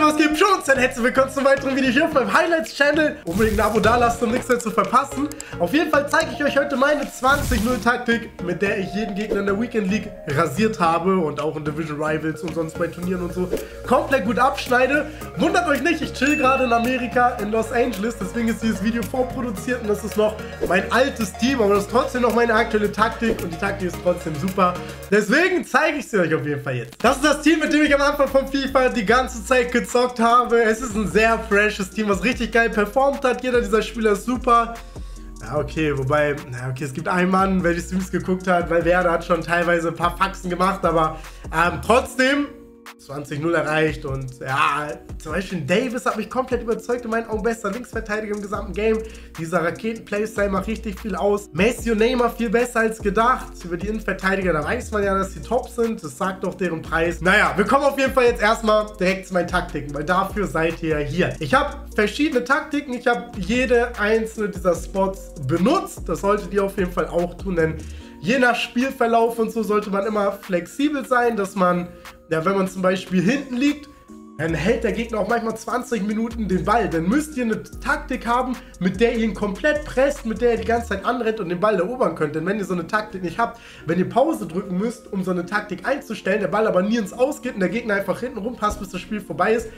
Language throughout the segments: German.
Leute, was geht? Schon und herzlich willkommen zum weiteren Video hier auf meinem Highlights-Channel. Unbedingt ein Abo dalassen, um nichts mehr zu verpassen. Auf jeden Fall zeige ich euch heute meine 20-0-Taktik, mit der ich jeden Gegner in der Weekend League rasiert habe und auch in Division Rivals und sonst bei Turnieren und so komplett gut abschneide. Wundert euch nicht, ich chill gerade in Amerika, in Los Angeles, deswegen ist dieses Video vorproduziert und das ist noch mein altes Team, aber das ist trotzdem noch meine aktuelle Taktik und die Taktik ist trotzdem super. Deswegen zeige ich sie euch auf jeden Fall jetzt. Das ist das Team, mit dem ich am Anfang von FIFA die ganze Zeit gezockt habe. Es ist ein sehr freshes Team, was richtig geil performt hat. Jeder dieser Spieler ist super. Ja, okay, wobei, na, okay, es gibt einen Mann, die Streams geguckt hat, weil Werder hat schon teilweise ein paar Faxen gemacht, aber ähm, trotzdem 20-0 erreicht und ja, zum Beispiel Davis hat mich komplett überzeugt in meinen Augen bester Linksverteidiger im gesamten Game. Dieser Raketen-Playstyle macht richtig viel aus. Messi und Neymar viel besser als gedacht. Über die Innenverteidiger, da weiß man ja, dass die top sind. Das sagt doch deren Preis. Naja, wir kommen auf jeden Fall jetzt erstmal direkt zu meinen Taktiken, weil dafür seid ihr hier. Ich habe verschiedene Taktiken. Ich habe jede einzelne dieser Spots benutzt. Das solltet ihr auf jeden Fall auch tun, denn je nach Spielverlauf und so sollte man immer flexibel sein, dass man ja, wenn man zum Beispiel hinten liegt, dann hält der Gegner auch manchmal 20 Minuten den Ball. Dann müsst ihr eine Taktik haben, mit der ihr ihn komplett presst, mit der ihr die ganze Zeit anrennt und den Ball erobern könnt. Denn wenn ihr so eine Taktik nicht habt, wenn ihr Pause drücken müsst, um so eine Taktik einzustellen, der Ball aber nie ins Ausgeht und der Gegner einfach hinten rumpasst, bis das Spiel vorbei ist,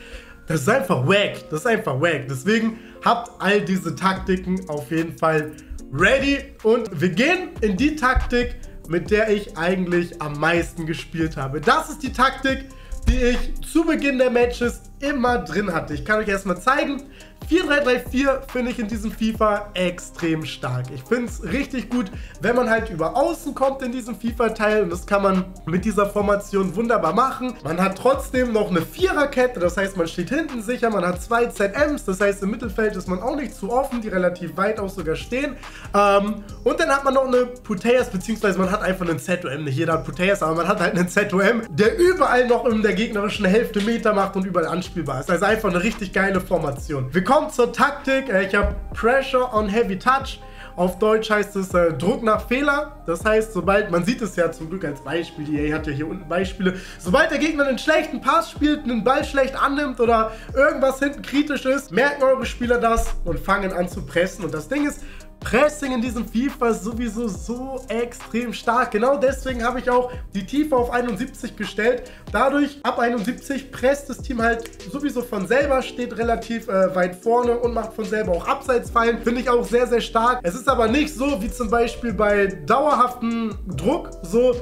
das ist einfach wack. Das ist einfach wack. Deswegen habt all diese Taktiken auf jeden Fall ready. Und wir gehen in die Taktik, mit der ich eigentlich am meisten gespielt habe. Das ist die Taktik, die ich zu Beginn der Matches immer drin hatte. Ich kann euch erstmal zeigen. 4-3-3-4 finde ich in diesem FIFA extrem stark. Ich finde es richtig gut, wenn man halt über Außen kommt in diesem FIFA-Teil und das kann man mit dieser Formation wunderbar machen. Man hat trotzdem noch eine Viererkette, das heißt, man steht hinten sicher, man hat zwei ZMs, das heißt, im Mittelfeld ist man auch nicht zu offen, die relativ weit auch sogar stehen. Ähm, und dann hat man noch eine Puteas, beziehungsweise man hat einfach einen ZOM, nicht jeder hat Puteas, aber man hat halt einen ZOM, der überall noch in der gegnerischen Hälfte Meter macht und überall anspielt spielbar ist. Also einfach eine richtig geile Formation. Wir kommen zur Taktik. Äh, ich habe Pressure on Heavy Touch. Auf Deutsch heißt es äh, Druck nach Fehler. Das heißt, sobald, man sieht es ja zum Glück als Beispiel, die hat ja hier unten Beispiele, sobald der Gegner einen schlechten Pass spielt, einen Ball schlecht annimmt oder irgendwas hinten kritisch ist, merken eure Spieler das und fangen an zu pressen. Und das Ding ist, Pressing in diesem FIFA ist sowieso so extrem stark. Genau deswegen habe ich auch die Tiefe auf 71 gestellt. Dadurch, ab 71 presst das Team halt sowieso von selber, steht relativ äh, weit vorne und macht von selber auch Abseitsfallen. Finde ich auch sehr, sehr stark. Es ist aber nicht so wie zum Beispiel bei dauerhaftem Druck so,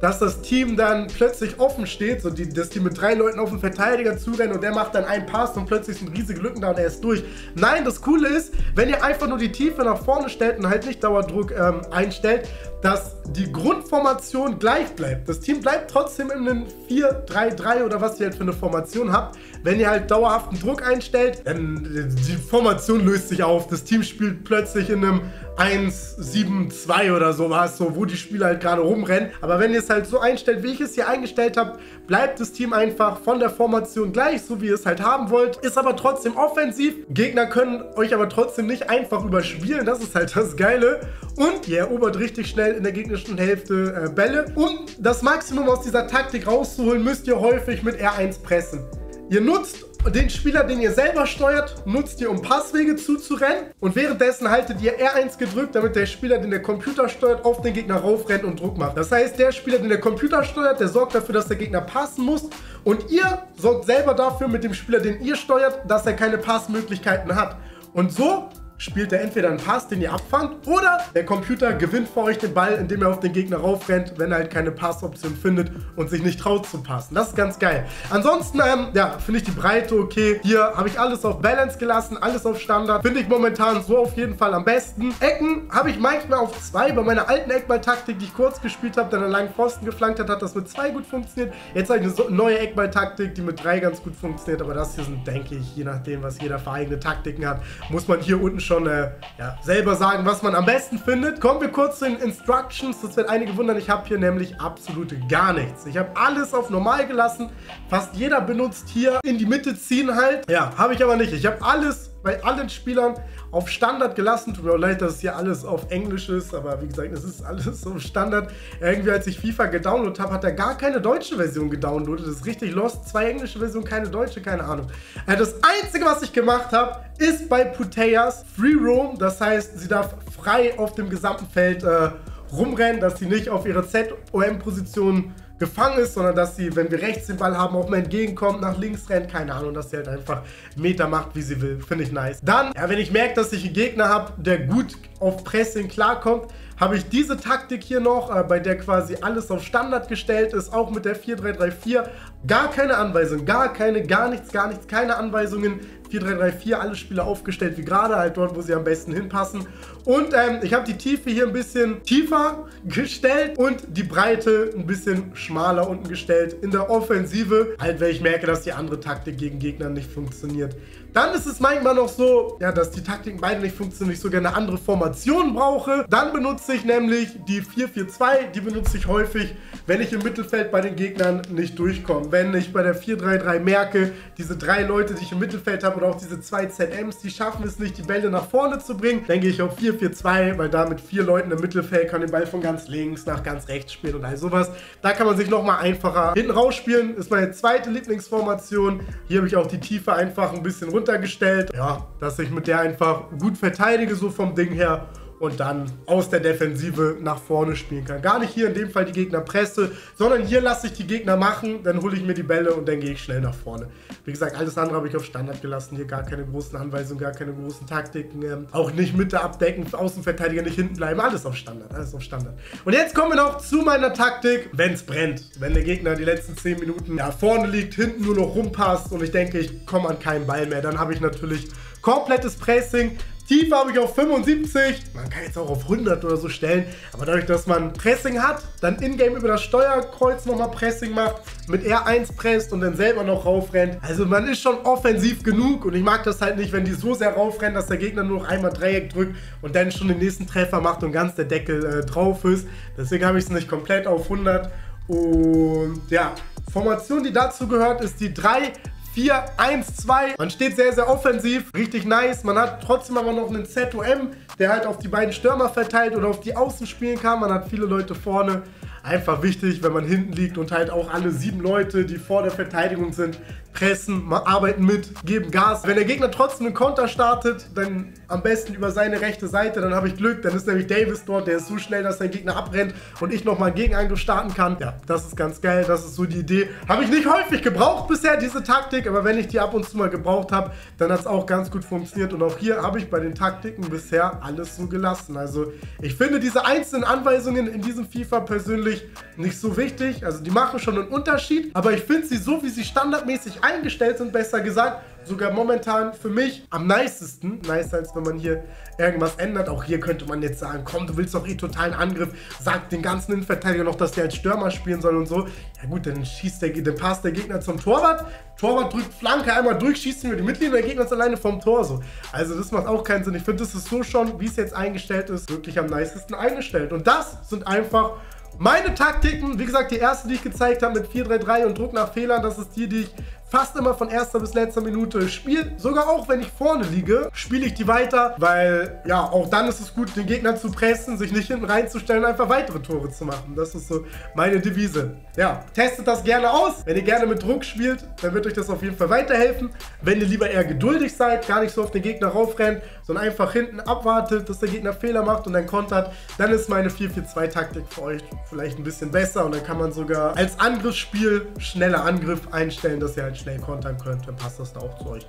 dass das Team dann plötzlich offen steht, so die, dass die mit drei Leuten auf den Verteidiger zurennen und der macht dann einen Pass und plötzlich sind riesige Lücken da und er ist durch. Nein, das Coole ist, wenn ihr einfach nur die Tiefe nach vorne stellt und halt nicht Dauerdruck ähm, einstellt, dass die Grundformation gleich bleibt. Das Team bleibt trotzdem in einem 4-3-3 oder was ihr halt für eine Formation habt. Wenn ihr halt dauerhaften Druck einstellt, dann die Formation löst sich auf. Das Team spielt plötzlich in einem 1-7-2 oder sowas, so, wo die Spieler halt gerade rumrennen. Aber wenn ihr es halt so einstellt, wie ich es hier eingestellt habe, bleibt das Team einfach von der Formation gleich, so wie ihr es halt haben wollt. Ist aber trotzdem offensiv. Gegner können euch aber trotzdem nicht einfach überspielen. Das ist halt das Geile. Und ihr erobert richtig schnell in der gegnerischen Hälfte äh, Bälle. Um das Maximum aus dieser Taktik rauszuholen, müsst ihr häufig mit R1 pressen. Ihr nutzt den Spieler, den ihr selber steuert, nutzt ihr, um Passwege zuzurennen. Und währenddessen haltet ihr R1 gedrückt, damit der Spieler, den der Computer steuert, auf den Gegner raufrennt und Druck macht. Das heißt, der Spieler, den der Computer steuert, der sorgt dafür, dass der Gegner passen muss. Und ihr sorgt selber dafür mit dem Spieler, den ihr steuert, dass er keine Passmöglichkeiten hat. Und so spielt er entweder einen Pass, den ihr abfangt, oder der Computer gewinnt vor euch den Ball, indem er auf den Gegner raufrennt, wenn er halt keine Passoption findet und sich nicht traut zu passen. Das ist ganz geil. Ansonsten, ähm, ja, finde ich die Breite okay. Hier habe ich alles auf Balance gelassen, alles auf Standard. Finde ich momentan so auf jeden Fall am besten. Ecken habe ich manchmal auf zwei. Bei meiner alten Eckball-Taktik, die ich kurz gespielt habe, dann einen langen Pfosten geflankt hat, hat das mit zwei gut funktioniert. Jetzt habe ich eine neue Eckball-Taktik, die mit drei ganz gut funktioniert. Aber das hier sind, denke ich, je nachdem, was jeder für eigene Taktiken hat, muss man hier unten schon äh, ja, selber sagen, was man am besten findet. Kommen wir kurz zu den Instructions. Das wird einige wundern. Ich habe hier nämlich absolut gar nichts. Ich habe alles auf normal gelassen. Fast jeder benutzt hier in die Mitte ziehen halt. Ja, habe ich aber nicht. Ich habe alles bei allen Spielern auf Standard gelassen. Tut mir leid, dass es hier alles auf Englisch ist, aber wie gesagt, es ist alles auf Standard. Irgendwie, als ich FIFA gedownloadet habe, hat er gar keine deutsche Version gedownloadet. Das ist richtig lost. Zwei englische Versionen, keine deutsche, keine Ahnung. Das Einzige, was ich gemacht habe, ist bei Puteas Free Roam. Das heißt, sie darf frei auf dem gesamten Feld äh, rumrennen, dass sie nicht auf ihre ZOM-Position gefangen ist, sondern dass sie, wenn wir rechts den Ball haben, auch mal entgegenkommt, nach links rennt, keine Ahnung, dass sie halt einfach Meter macht, wie sie will. Finde ich nice. Dann, ja, wenn ich merke, dass ich einen Gegner habe, der gut auf Pressing klarkommt, habe ich diese Taktik hier noch, äh, bei der quasi alles auf Standard gestellt ist, auch mit der 4-3-3-4. Gar keine Anweisungen, gar keine, gar nichts, gar nichts, keine Anweisungen. 4-3-3-4, alle Spieler aufgestellt wie gerade, halt dort, wo sie am besten hinpassen. Und ähm, ich habe die Tiefe hier ein bisschen tiefer gestellt und die Breite ein bisschen schmaler unten gestellt. In der Offensive, halt, weil ich merke, dass die andere Taktik gegen Gegner nicht funktioniert. Dann ist es manchmal noch so, ja, dass die Taktiken beide nicht funktionieren, ich sogar eine andere Formation brauche. Dann benutze ich nämlich die 4-4-2, die benutze ich häufig, wenn ich im Mittelfeld bei den Gegnern nicht durchkomme. Wenn ich bei der 4-3-3 merke, diese drei Leute, die ich im Mittelfeld habe oder auch diese zwei ZMs, die schaffen es nicht, die Bälle nach vorne zu bringen, dann gehe ich auf 4-4-2, weil da mit vier Leuten im Mittelfeld kann den Ball von ganz links nach ganz rechts spielen und all sowas. Da kann man sich nochmal einfacher hinten rausspielen. Ist meine zweite Lieblingsformation. Hier habe ich auch die Tiefe einfach ein bisschen runter runtergestellt. Ja, dass ich mit der einfach gut verteidige, so vom Ding her und dann aus der Defensive nach vorne spielen kann. Gar nicht hier in dem Fall die Gegner presse, sondern hier lasse ich die Gegner machen, dann hole ich mir die Bälle und dann gehe ich schnell nach vorne. Wie gesagt, alles andere habe ich auf Standard gelassen. Hier gar keine großen Anweisungen, gar keine großen Taktiken. Ähm, auch nicht Mitte abdecken, Außenverteidiger nicht hinten bleiben. Alles auf Standard, alles auf Standard. Und jetzt kommen wir noch zu meiner Taktik, wenn es brennt. Wenn der Gegner die letzten 10 Minuten ja, vorne liegt, hinten nur noch rumpasst und ich denke, ich komme an keinen Ball mehr, dann habe ich natürlich komplettes Pressing, Tiefe habe ich auf 75. Man kann jetzt auch auf 100 oder so stellen. Aber dadurch, dass man Pressing hat, dann in-game über das Steuerkreuz nochmal Pressing macht, mit R1 presst und dann selber noch raufrennt. Also man ist schon offensiv genug. Und ich mag das halt nicht, wenn die so sehr raufrennen, dass der Gegner nur noch einmal Dreieck drückt und dann schon den nächsten Treffer macht und ganz der Deckel äh, drauf ist. Deswegen habe ich es nicht komplett auf 100. Und ja, Formation, die dazu gehört, ist die 3 4, 1, 2. Man steht sehr, sehr offensiv. Richtig nice. Man hat trotzdem aber noch einen ZOM, der halt auf die beiden Stürmer verteilt oder auf die Außen spielen kann. Man hat viele Leute vorne einfach wichtig, wenn man hinten liegt und halt auch alle sieben Leute, die vor der Verteidigung sind, pressen, arbeiten mit, geben Gas. Wenn der Gegner trotzdem einen Konter startet, dann am besten über seine rechte Seite, dann habe ich Glück. Dann ist nämlich Davis dort, der ist so schnell, dass der Gegner abrennt und ich nochmal einen Gegenangriff starten kann. Ja, das ist ganz geil, das ist so die Idee. Habe ich nicht häufig gebraucht bisher, diese Taktik, aber wenn ich die ab und zu mal gebraucht habe, dann hat es auch ganz gut funktioniert. Und auch hier habe ich bei den Taktiken bisher alles so gelassen. Also ich finde diese einzelnen Anweisungen in diesem FIFA persönlich nicht so wichtig. Also die machen schon einen Unterschied, aber ich finde sie so, wie sie standardmäßig eingestellt sind, besser gesagt, sogar momentan für mich am nicesten. Nicer, als wenn man hier irgendwas ändert. Auch hier könnte man jetzt sagen, komm, du willst doch eh totalen Angriff. Sag den ganzen Innenverteidiger noch, dass der als Stürmer spielen soll und so. Ja gut, dann schießt der, dann passt der Gegner zum Torwart. Torwart drückt Flanke einmal durch, schießt ihn über die Mittellinie, der Gegner ist alleine vom Tor so. Also das macht auch keinen Sinn. Ich finde, das ist so schon, wie es jetzt eingestellt ist, wirklich am nicesten eingestellt. Und das sind einfach meine Taktiken, wie gesagt, die erste, die ich gezeigt habe mit 4-3-3 und Druck nach Fehlern, das ist die, die ich fast immer von erster bis letzter Minute spiele. Sogar auch wenn ich vorne liege, spiele ich die weiter, weil ja, auch dann ist es gut, den Gegner zu pressen, sich nicht hinten reinzustellen, einfach weitere Tore zu machen. Das ist so meine Devise. Ja, testet das gerne aus. Wenn ihr gerne mit Druck spielt, dann wird euch das auf jeden Fall weiterhelfen. Wenn ihr lieber eher geduldig seid, gar nicht so auf den Gegner raufrennt, sondern einfach hinten abwartet, dass der Gegner Fehler macht und dann kontert, dann ist meine 4-4-2-Taktik für euch vielleicht ein bisschen besser und dann kann man sogar als Angriffsspiel schneller Angriff einstellen, dass ihr halt schnell kontern könnt, dann passt das da auch zu euch.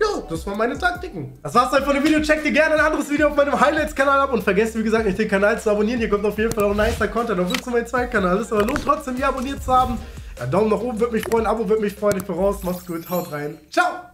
Ja, das waren meine Taktiken. Das war's dann von dem Video. Checkt dir gerne ein anderes Video auf meinem Highlights-Kanal ab und vergesst, wie gesagt, nicht den Kanal zu abonnieren. Hier kommt auf jeden Fall auch nicer Content. Und willst du meinen zweiten Kanal ist, aber lohnt trotzdem, hier abonniert zu haben. Ja, Daumen nach oben würde mich freuen, Abo würde mich freuen. Ich voraus. Macht's gut, haut rein. Ciao!